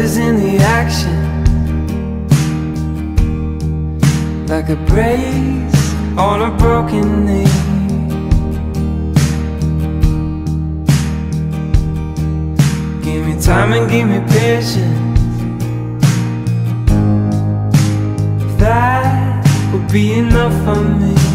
fingers in the action. Like a brace on a broken knee. Give me time and give me patience. That would be enough for me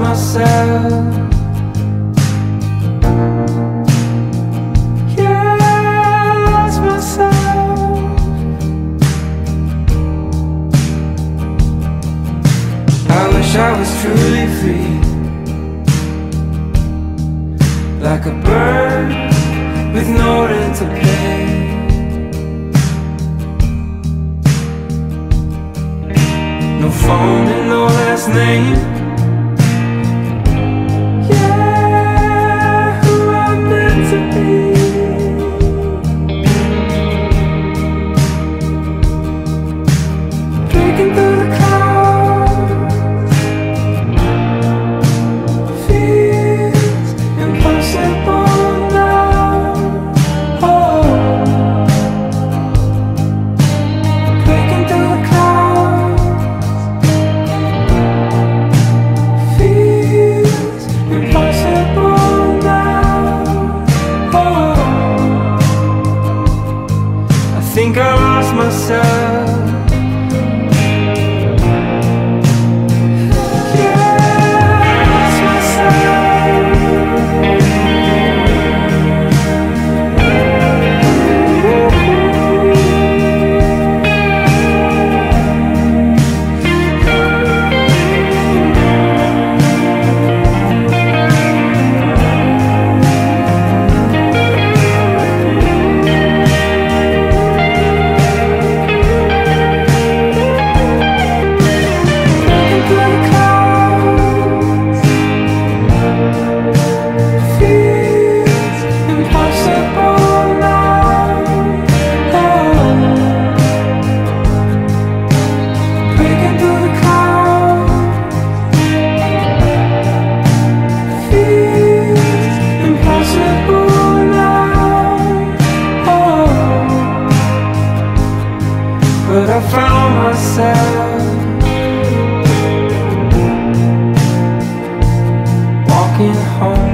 myself myself. I wish I was truly free, like a bird with no rent to pay. No phone and no last name. answer but I found myself walking home.